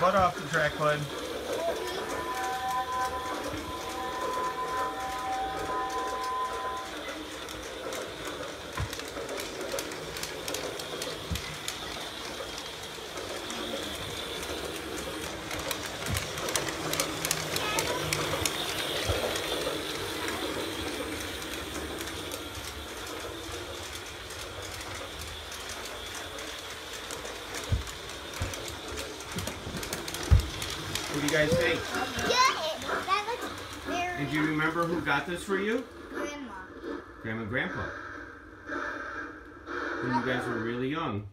butt off the track, bud. What do you guys think? Yeah, Did you remember who got this for you? Grandma. Grandma and Grandpa. When you guys were really young.